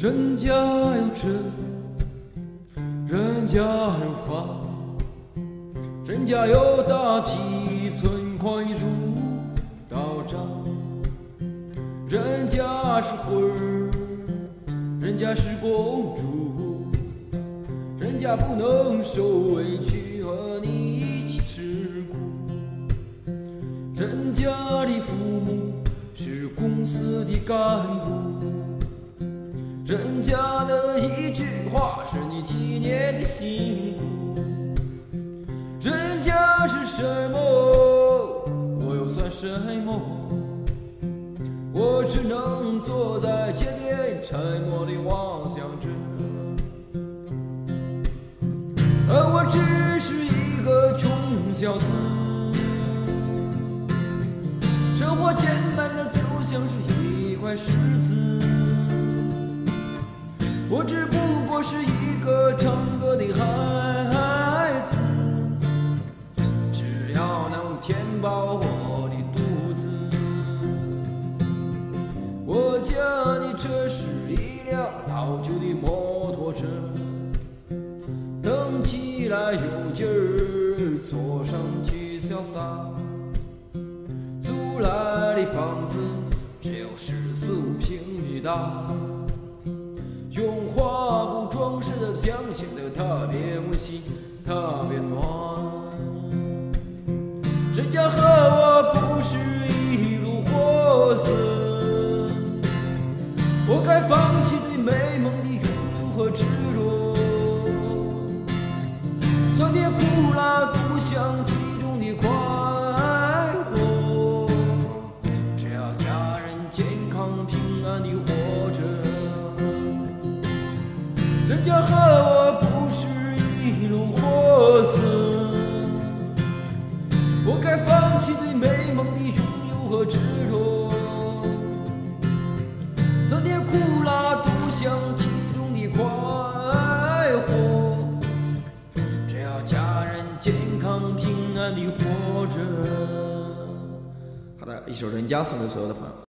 人家有车，人家有房，人家有大批存款入到账，人家是魂儿，人家是公主，人家不能受委屈和你一起吃苦，人家的父母是公司的干部。人家的一句话是你几年的辛苦，人家是什么，我又算什么？我只能坐在街边，沉默地妄想着，而我只是一个穷小子，生活简单的就像是一块石。我只不过是一个唱歌的孩子，只要能填饱我的肚子。我家的车是一辆老旧的摩托车，蹬起来有劲儿，坐上去潇洒。租来的房子只有十四五平米大。装饰的特别温馨，特别暖。人家和我不是一路货色，我该放弃对美梦的拥有和执着。人家和我不是一路货色，我该放弃对美梦的拥有和执着。酸甜苦辣都享其中的快活，只要家人健康平安的活着。好的，一首《人家》送给所有的朋友。